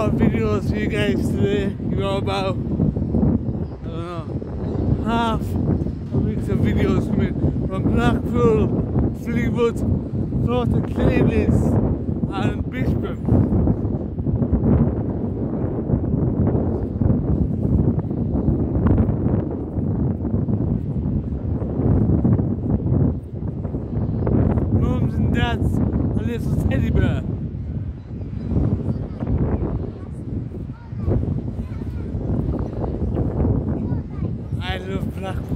Of videos for you guys today. You know about I don't know half a week's of videos coming from Blackpool, Fleetwood, North Cleveland and Bispham. I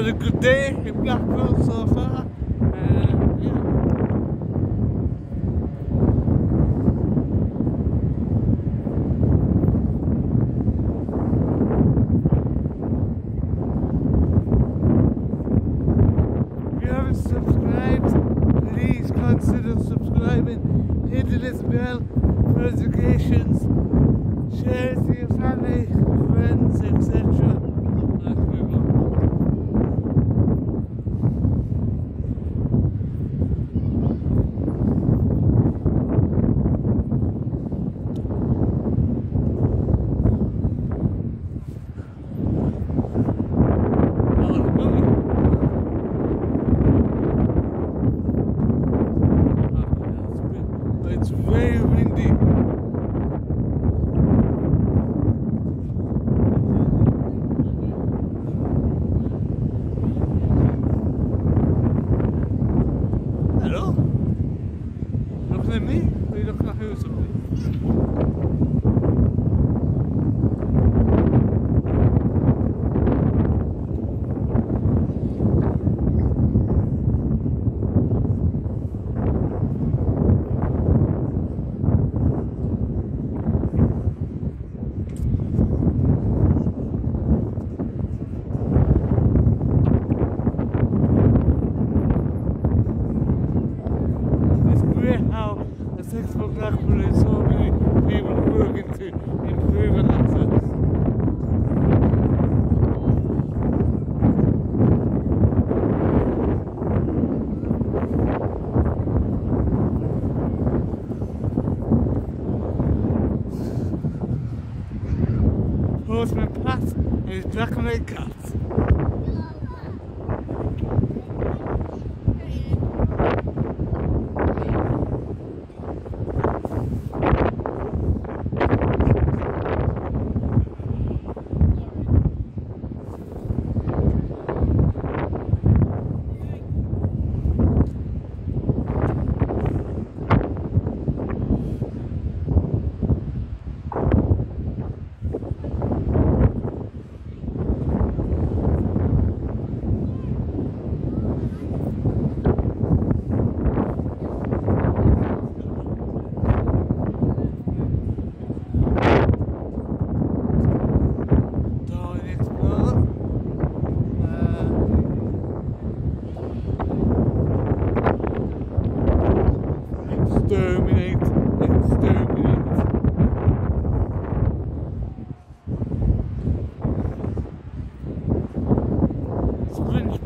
had a good day in. Me? Are you looking at who or something?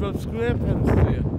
Golf Square Pens sehe.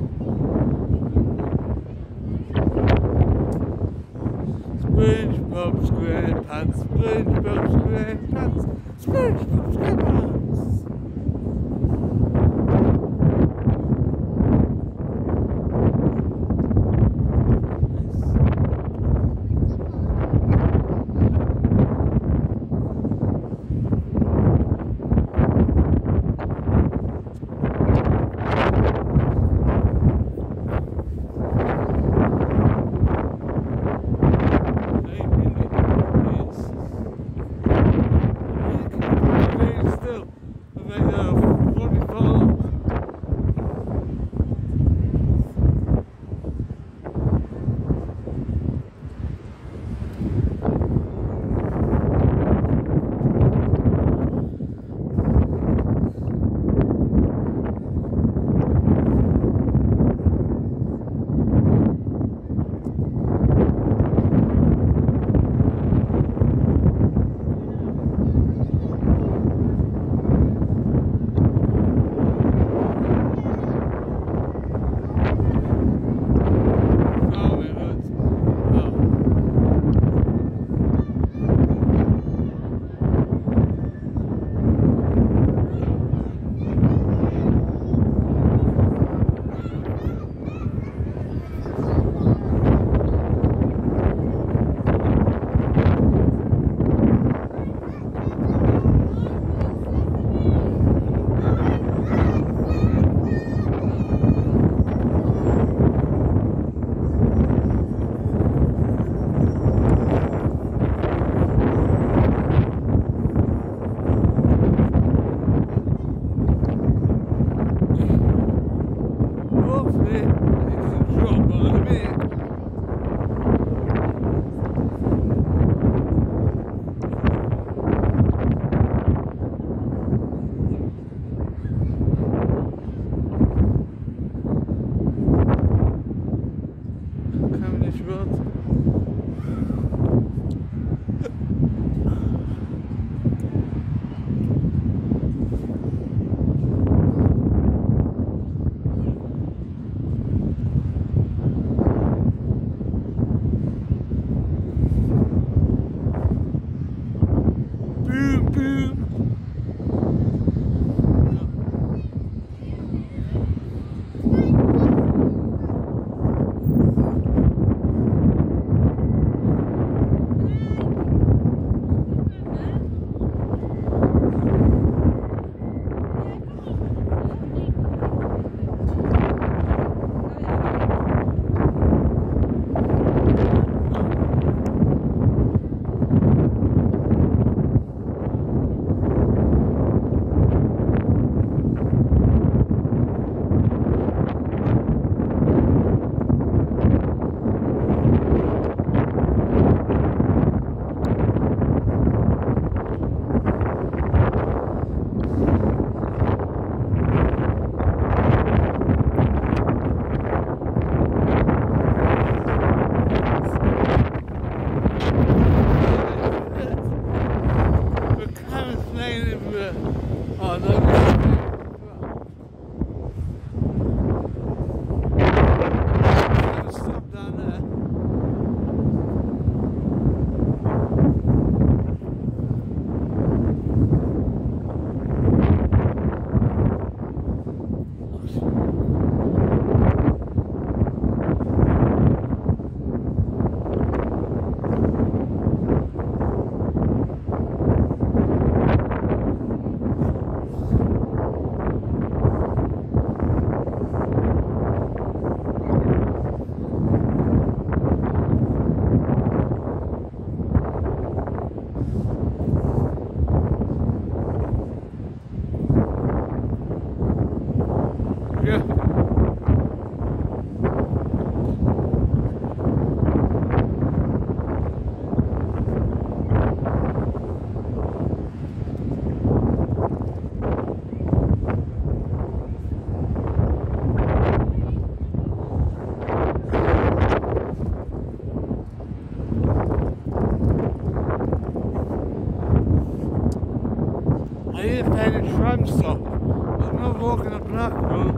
independent tram stop. I'm not walking up black hole.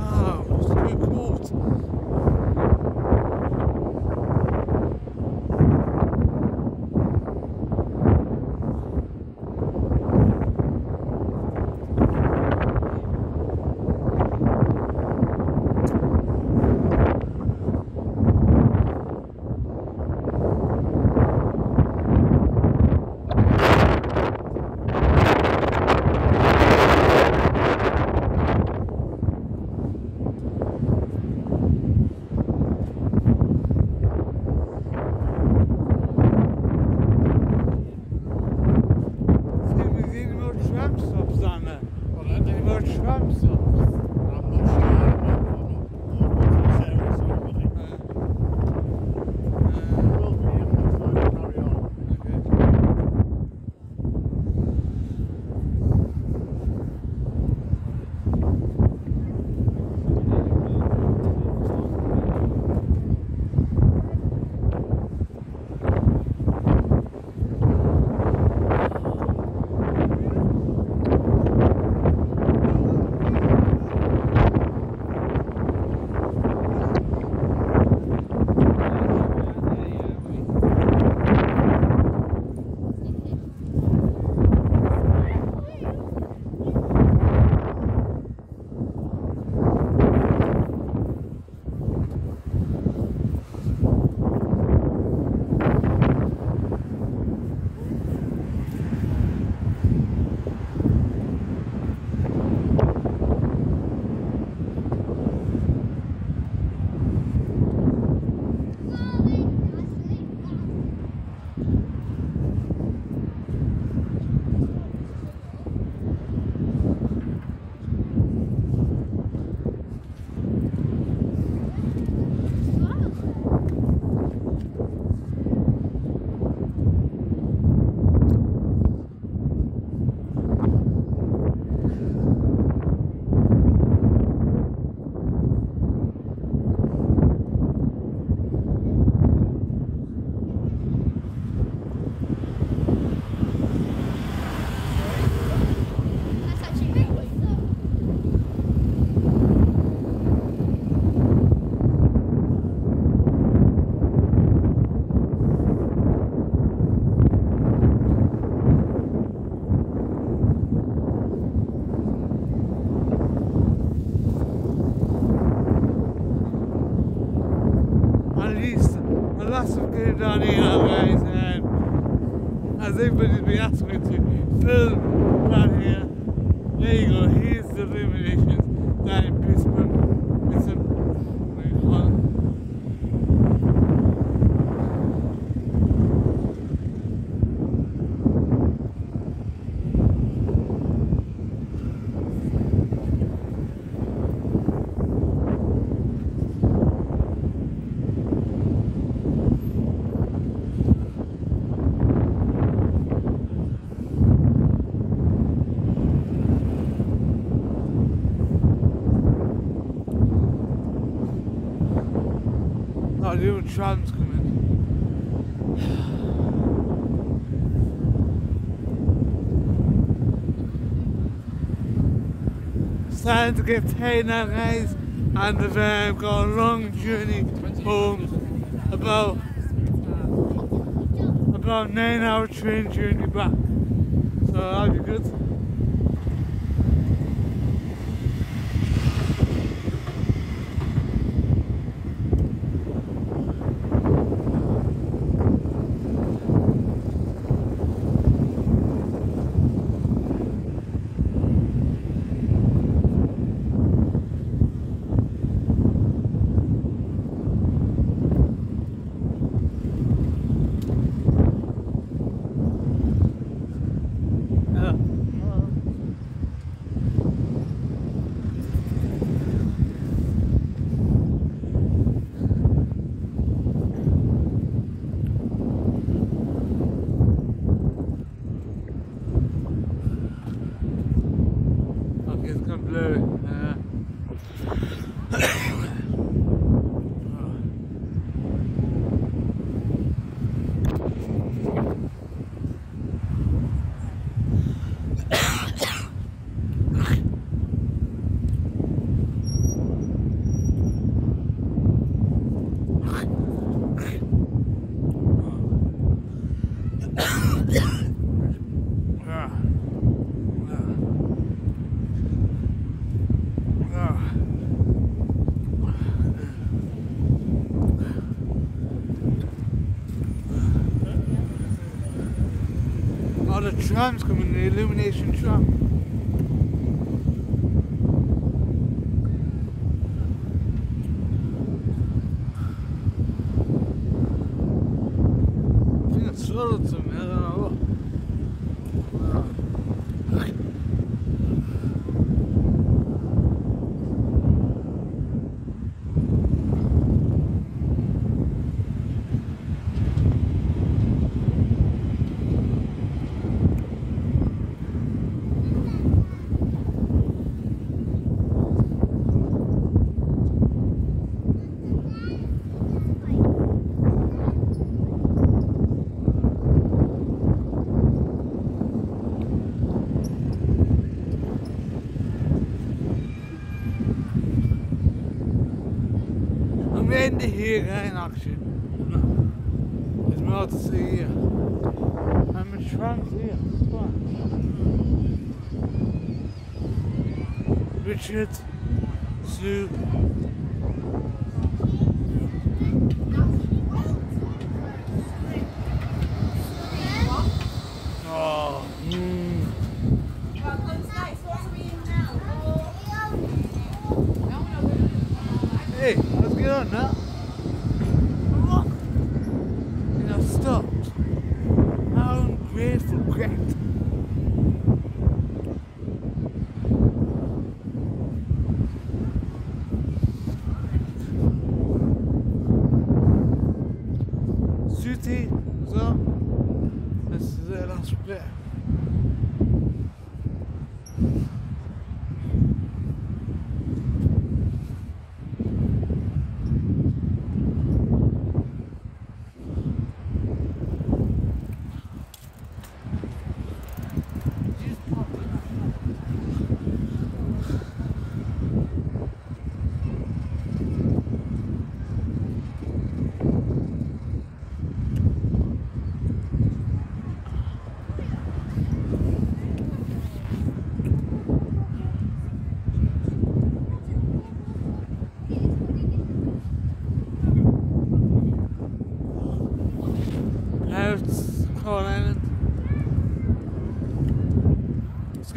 Oh, it's too cold. Tram's coming. Time to get paid now, guys, and um, got a long journey home. About about nine hour train journey back. So that'll be good. Yeah. Okay, it's gonna blow. Uh, yeah. Ah. Tram's coming, the illumination tram. I think it's swallowed something, I don't know. Ah. It here in action. There's more to see here. I'm in trams here. Richard, Sue. Oh, mm. Hey, it going now?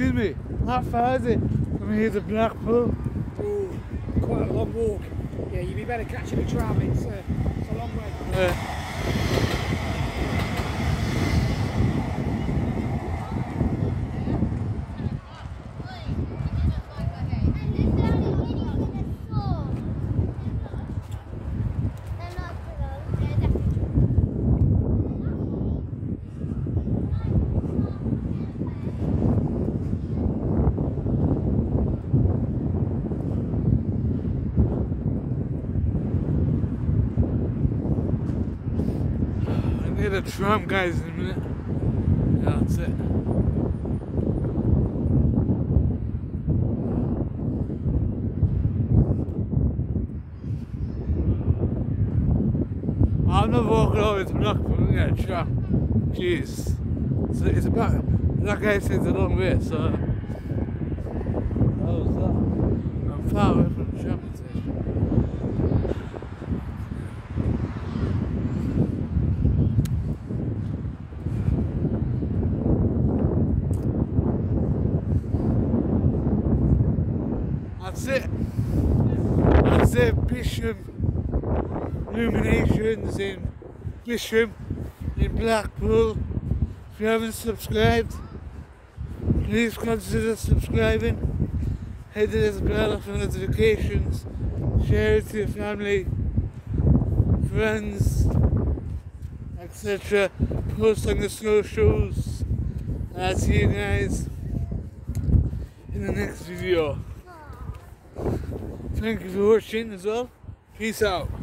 Excuse me, how far is it from here to Blackpool? Ooh, quite a long walk. Yeah, you'd be better catching a tram. It's, uh, it's a long way. Uh, I need a tram, guys, in a minute. Yeah, that's it. I'm not walking over to to get a tram. Jeez. So it's about, like I said, it's a long way, so. How was that? I'm far away from the tram station. That's it. That's it. Bispham Illuminations in Bispham in Blackpool. If you haven't subscribed, please consider subscribing. Hit the bell for notifications. Share it to your family, friends, etc. Post on the socials. I'll see you guys in the next video. Thank you for watching as well. Peace out.